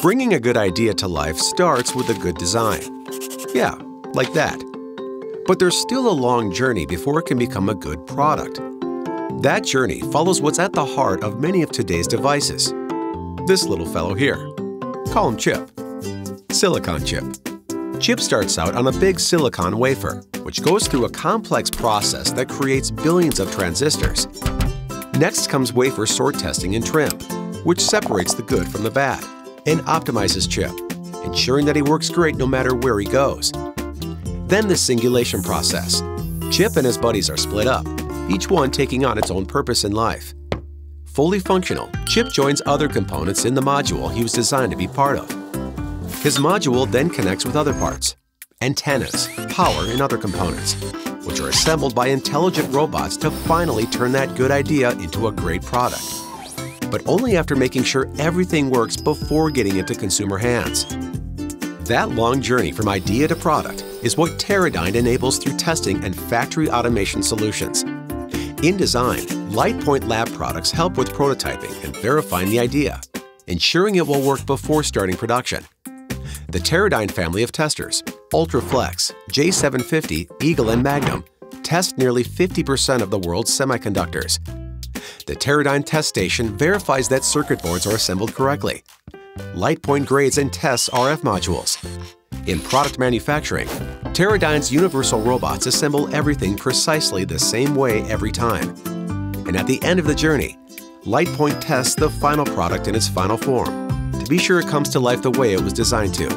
Bringing a good idea to life starts with a good design. Yeah, like that. But there's still a long journey before it can become a good product. That journey follows what's at the heart of many of today's devices. This little fellow here. Call him Chip. Silicon chip. Chip starts out on a big silicon wafer, which goes through a complex process that creates billions of transistors. Next comes wafer sort testing and trim, which separates the good from the bad and optimizes Chip, ensuring that he works great no matter where he goes. Then the singulation process. Chip and his buddies are split up, each one taking on its own purpose in life. Fully functional, Chip joins other components in the module he was designed to be part of. His module then connects with other parts, antennas, power, and other components, which are assembled by intelligent robots to finally turn that good idea into a great product. But only after making sure everything works before getting into consumer hands. That long journey from idea to product is what Teradyne enables through testing and factory automation solutions. In design, LitePoint Lab products help with prototyping and verifying the idea, ensuring it will work before starting production. The Teradyne family of testers, UltraFlex, J750, Eagle, and Magnum, test nearly 50% of the world's semiconductors. The Teradyne test station verifies that circuit boards are assembled correctly. LitePoint grades and tests RF modules. In product manufacturing, Teradyne's universal robots assemble everything precisely the same way every time. And at the end of the journey, LitePoint tests the final product in its final form to be sure it comes to life the way it was designed to.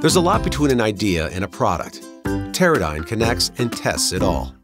There's a lot between an idea and a product. Teradyne connects and tests it all.